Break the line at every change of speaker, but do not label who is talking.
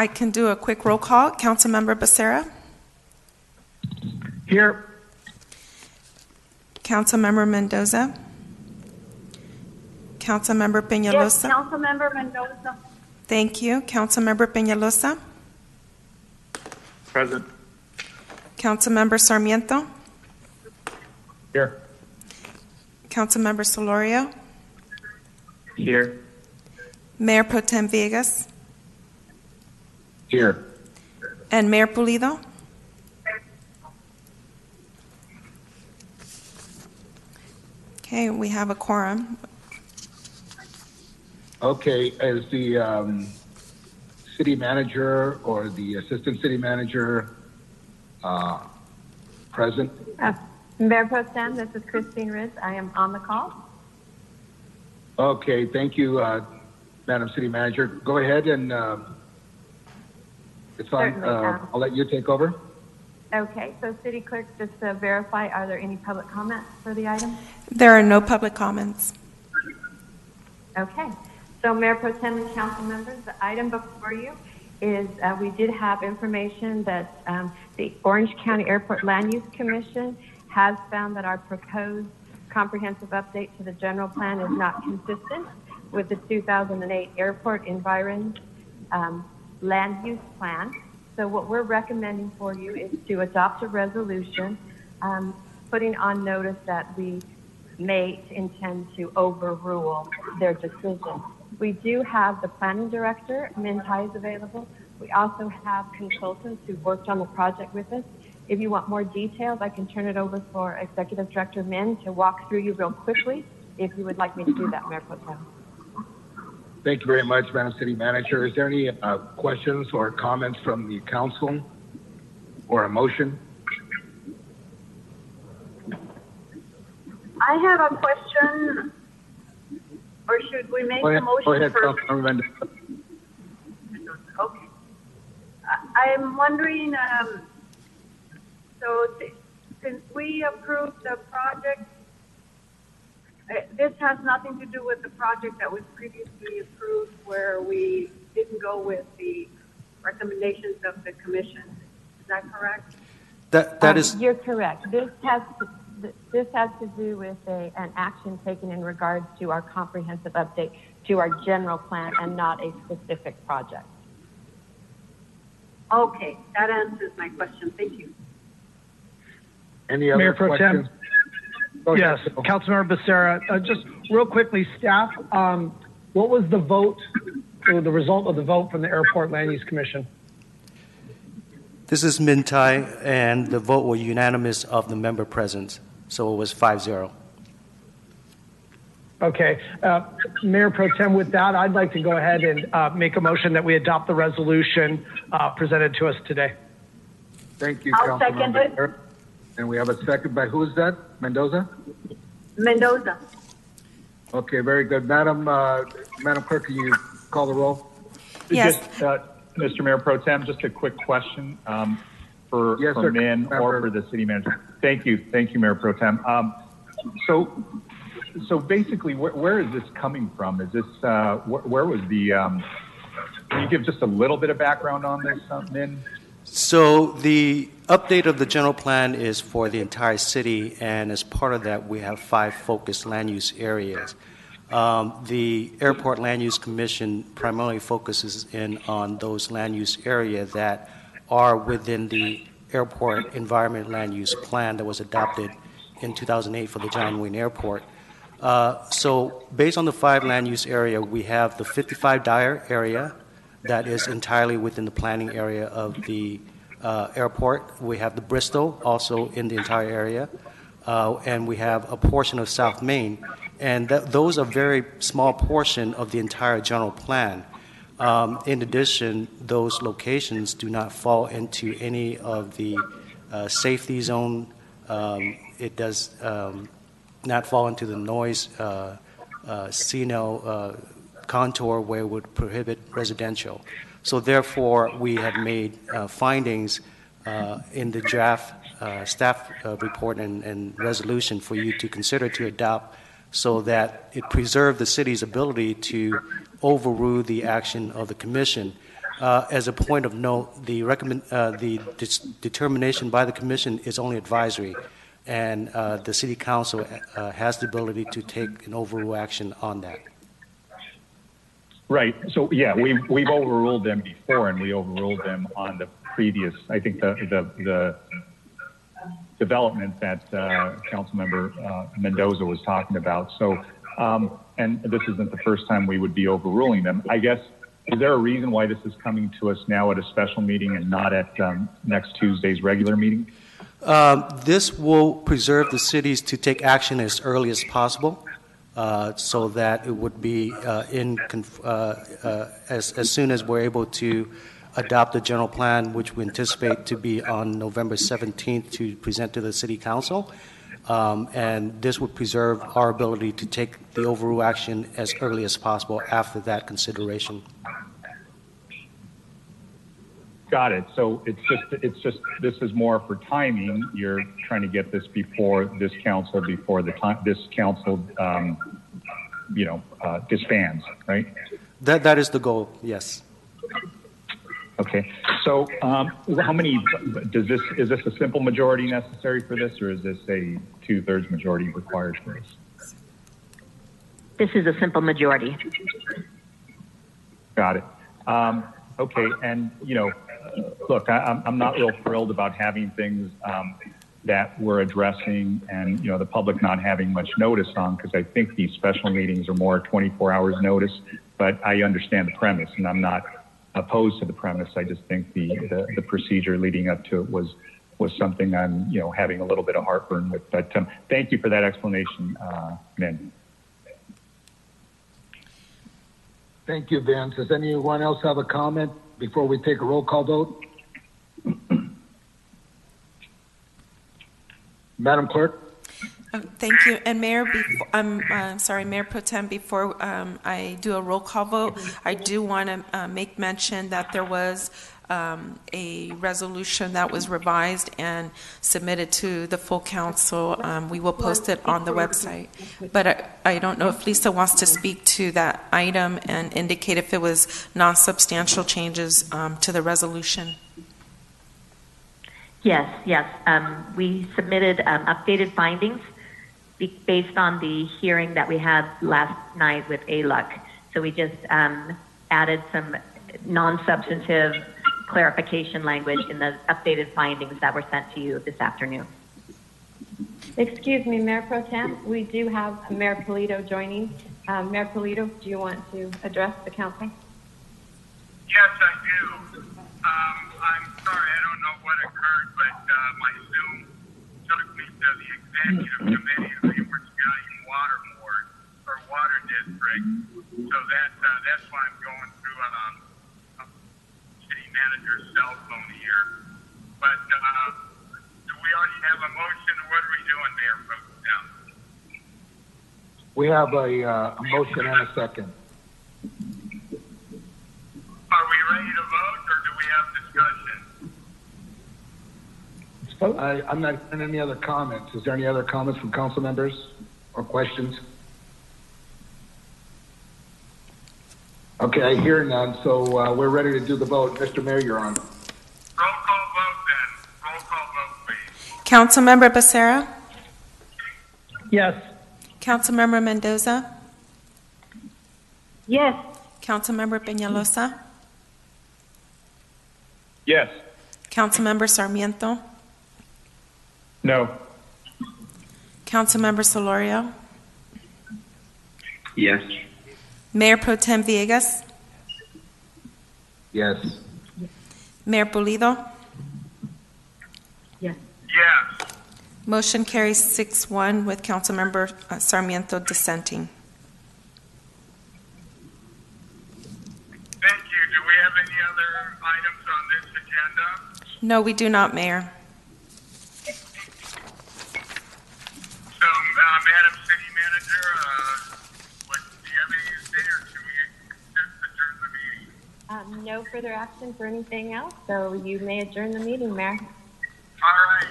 I can do a quick roll call. Councilmember Bacerra,
Here.
Councilmember Mendoza, Councilmember
Yes,
Peñaloza.
Councilmember Mendoza.
Thank you. Councilmember Peñaloza,
Present.
Councilmember Sarmiento,
Here.
Councilmember Solorio,
Here.
Mayor Pro Tem Villegas,
Here.
and Mayor Pulido. Okay, we have a quorum.
Okay, is the um, city manager or the assistant city manager uh, present?
Uh, Mayor Pro Tem, this is Kristine Ridge. I am on the call.
Okay, thank you, uh, Madam City Manager. Go ahead and um, it's on.
Certainly,
Uh,
um,
I'll let you take over.
Okay, so City Clerk, just to verify, are there any public comments for the item?
There are no public comments.
Okay, so Mayor Pro Tem and council members, the item before you is, uh, we did have information that um, the Orange County Airport Land Use Commission has found that our proposed comprehensive update to the general plan is not consistent with the 2008 Airport Environ um, Land Use Plan. So what we're recommending for you is to adopt a resolution um, putting on notice that we may intend to overrule their decision. We do have the planning director, Minh Thai is available. We also have consultants who worked on the project with us. If you want more details, I can turn it over for Executive Director Minh to walk through you real quickly, if you would like me to do that, Mayor Pro Tem.
Thank you very much, Madam City Manager. Is there any uh, questions or comments from the council or a motion?
I have a question, or should we make
Go
a
ahead, go
motion
ahead,
first?
Councilmember Mendoza.
Okay. I- I'm wondering, um, so th- since we approved the project, this has nothing to do with the project that was previously approved where we didn't go with the recommendations of the commission. Is that correct?
That, that
Um,
is,
You're correct. This has, to- this has to do with a, an action taken in regards to our comprehensive update to our general plan and not a specific project.
Okay, that answers my question. Thank you.
Any other
Mayor Pro Tem.
Questions? Go
Yes,
Phil.
Councilmember Bacerra, uh, just real quickly, staff, um, what was the vote, or the result of the vote from the Airport Land Use Commission?
this is Minh Thai, and the vote was unanimous of the member present, so it was 5-0.
Okay, uh, Mayor Pro Tem, with that, I'd like to go ahead and uh, make a motion that we adopt the resolution uh, presented to us today.
Thank you,
I'll second
Councilmember.
It.
Bacerra. And we have a second by, who is that? Mendoza?
Mendoza.
Okay, very good. Madam, uh, Madam Clerk, can you call the roll?
Yes.
Just, uh, Mr. Mayor Pro Tem, just a quick question um, for,
Yes,
for. Minh or for the city manager. Thank you, thank you, Mayor Pro Tem. Um, so, so basically, where, where is this coming from? Is this uh, wh- where was the? Um, can you give just a little bit of background on this, uh, Minh?
So the update of the general plan is for the entire city, and as part of that, we have five focused land use areas. Um, the Airport Land Use Commission primarily focuses in on those land use areas that are within the Airport Environs Land Use Plan that was adopted in 2008 for the John Wayne Airport. Uh, so, based on the five land use area, we have the 55 Dyer area that is entirely within the planning area of the uh, airport. We have the Bristol also in the entire area, uh, and we have a portion of South Main, and th- those are very small portion of the entire general plan. Um, in addition, those locations do not fall into any of the uh, safety zone. Um, it does um, not fall into the noise uh, uh, contour where it would prohibit residential. So therefore, we have made uh, findings uh, in the draft uh, staff uh, report and, and resolution for you to consider to adopt so that it preserve the city's ability to overrule the action of the commission. Uh, As a point of note, the recommend, the determination by the commission is only advisory, and uh, the city council uh, has the ability to take an overrule action on that.
Right. So yeah, we've we've overruled them before, and we overruled them on the previous. I think the the the development that uh, Councilmember uh, Mendoza was talking about. So, um, and this isn't the first time we would be overruling them. I guess. Is there a reason why this is coming to us now at a special meeting and not at um, next Tuesday's regular meeting?
Um, This will preserve the cities to take action as early as possible, uh, so that it would be uh, in, uh, as as soon as we're able to adopt the general plan, which we anticipate to be on November 17th to present to the city council. Um, And this would preserve our ability to take the overrule action as early as possible after that consideration.
Got it. So it's just, it's just, this is more for timing. You're trying to get this before this council, before the time, this council, um, you know, uh, disbands, right?
That That is the goal, yes.
Okay. So, um, how many, does this, is this a simple majority necessary for this, or is this a two-thirds majority required for this?
This is a simple majority.
Got it. Um, okay, and you know, look, I, I'm I'm not real thrilled about having things um, that we're addressing, and you know, the public not having much notice on, because I think these special meetings are more 24 hours notice. But I understand the premise, and I'm not opposed to the premise. I just think the the, the procedure leading up to it was was something I'm you know having a little bit of heartburn with. But um, thank you for that explanation, uh.
Thank you, Vince. Does anyone else have a comment before we take a roll call vote? Madam Clerk?
Uh, Thank you. And Mayor, befo- I'm uh, sorry, Mayor Pro Tem, before um, I do a roll call vote, I do want to make mention that there was um, a resolution that was revised and submitted to the full council. Um, We will post it on the website. But I- I don't know if Lisa wants to speak to that item and indicate if it was non-substantial changes um, to the resolution.
Yes, yes. Um, we submitted um, updated findings be- based on the hearing that we had last night with ALUC. So we just um, added some non-substantive clarification language in the updated findings that were sent to you this afternoon.
Excuse me, Mayor Pro Tem, we do have Mayor Pulido joining. Um, Mayor Pulido, do you want to address the council?
Yes, I do. Um, uh, my Zoom took me to the executive committee of the Orange County Water Board or Water District. So that uh, that's why I'm going through um, a city manager's cell phone here. But uh, do we already have a motion? What are we doing, Mayor Pro Tem?
We have a, uh, a motion and a second.
Are we ready to vote, or do we have discussion?
I, I'm not hearing any other comments. Is there any other comments from council members or questions? Okay, I hear none, so uh, we're ready to do the vote. Mr. Mayor, you're on.
Roll call vote then. Roll call vote, please.
Councilmember Bacerra?
Yes.
Councilmember Mendoza?
Yes.
Councilmember Peñaloza?
Yes.
Councilmember Sarmiento?
No.
Councilmember Solorio?
Yes.
Mayor Pro Tem Villegas?
Yes.
Mayor Pulido?
Yes. Yes.
Motion carries 6-1 with Councilmember uh, Sarmiento dissenting.
Thank you. Do we have any other items on this agenda?
No, we do not, Mayor.
no further action for anything else, so you may adjourn the meeting, Mayor. All right.